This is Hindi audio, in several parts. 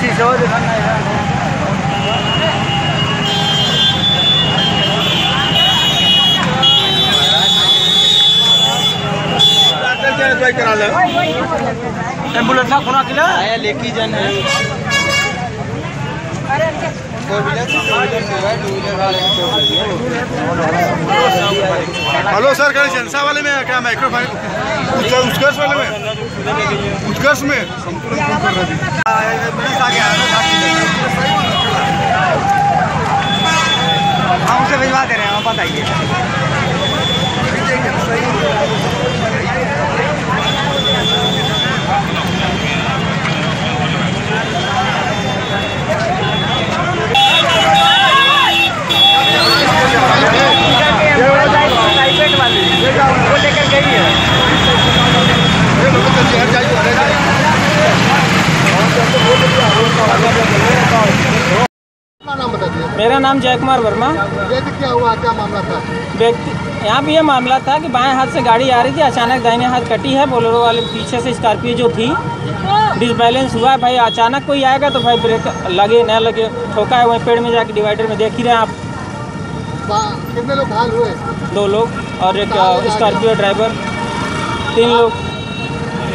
शीशा दिखाना है एंबुलेंस ना खुना किला आया लेके जाना है। हेलो सर, कहीं जनसा वाले में क्या माइक्रोफोन उत्कर्ष वाले में? उत्कर्ष में? हम उसे भिजवा दे रहे हैं बताइए। मेरा नाम जय कुमार वर्मा जैसे क्या हुआ? क्या मामला था? व्यक्ति यहाँ भी ये मामला था कि बाएँ हाथ से गाड़ी आ रही थी अचानक दाहिने हाथ कटी है बोलेरो वाले पीछे से स्कॉर्पियो जो थी डिसबैलेंस हुआ। है भाई अचानक कोई आएगा तो भाई ब्रेक लगे न लगे ठोका है वहीं पेड़ में जाके डिवाइडर में देख ही रहे हैं आप। कितने लोग घायल हुए? दो लोग और एक स्कॉर्पियो ड्राइवर तीन लोग।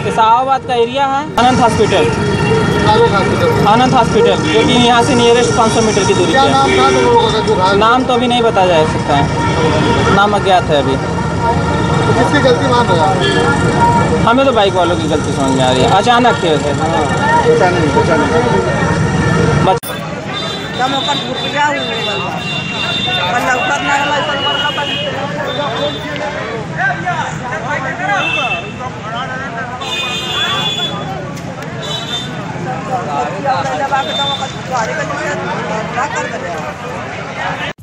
इसाहाबाद का एरिया है अनंत हॉस्पिटल। अनंत हॉस्पिटल जो कि यहाँ से नियरेस्ट 500 मीटर की दूरी क्या नाम है। लोगों जो घायल नाम तो अभी नहीं बताया जा सकता है। नाम अज्ञात है अभी। तो किसकी गलती मान रहे हमें तो बाइक वालों की गलती समझ में आ रही है। अचानक थे वैसे। बच- दबा के दवा का